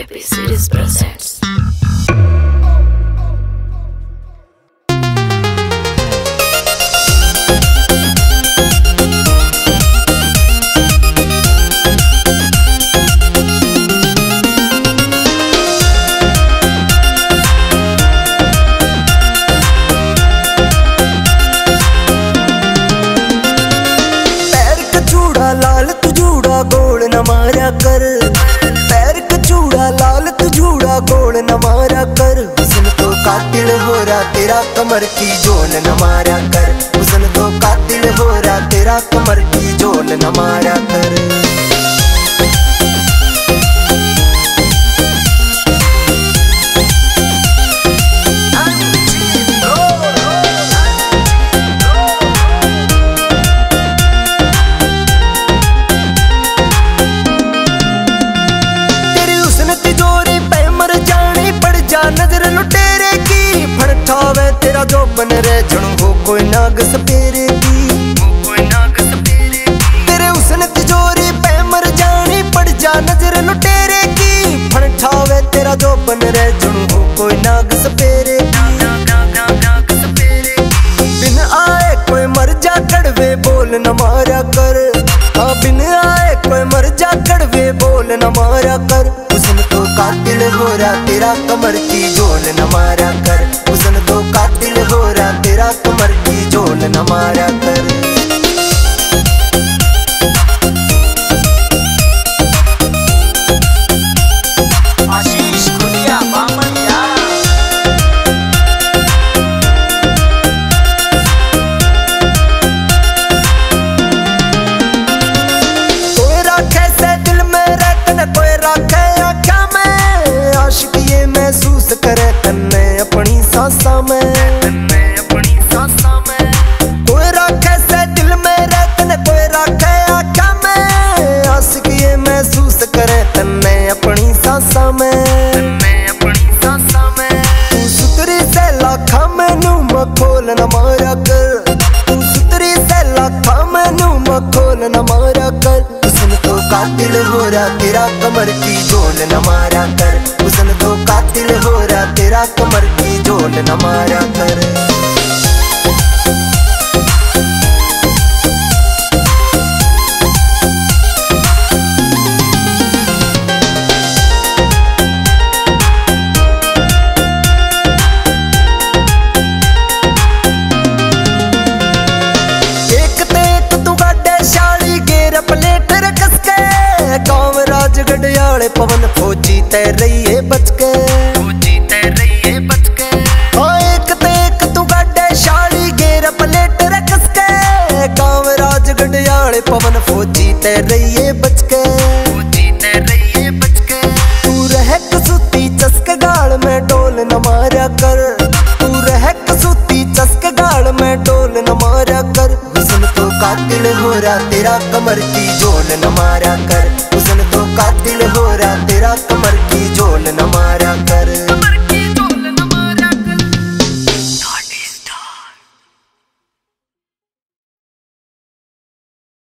Step Cities presence. न मारा कर। हुसन तो कातिल हो रहा तेरा कमर की जोन न मारा कर। हुसन तो कातिल हो रहा तेरा कमर की जोन न मारा कर। सपेरे की तेरे तिजोरी पे मर जानी, पड़ जा नज़र लुटेरे की। तेरा जो बन रे जणू कोई नाग सपेरे बिन आए कोई मर जा कड़वे, बोल न मारा कर। हाँ बिन आए कोई मर जा कड़वे, बोल न मारा कर। हुसन तो कातिल हो रहा तेरा कमर की जोल न मारा कर। हुसन तो कातिल हो रहा तेरा कमर නමාරත්තර रहा तेरा कमर की जोल न मारा कर। हुसन तो कातिल हो रहा तेरा कमर की जोल न मारा कर। गाँव राजगढ़ याले पवन फौजी तैर रही है बच के हाँ एक ते एक तू गाडे शाली गेर प्लेट के गाँव राजगढ़ याले पवन फौजी तैर रही है बच के तू रह कसूती चस्क गाल में डोल न मारा कर। तू रह कसूती चस्क गाल में डोल न मारा कर। हुसन तो कातिल हो रहा तेरा कमर की जोल न मारा कर। सुन तो कातिल हो रहा तेरा कमर की झोल न मारा कर।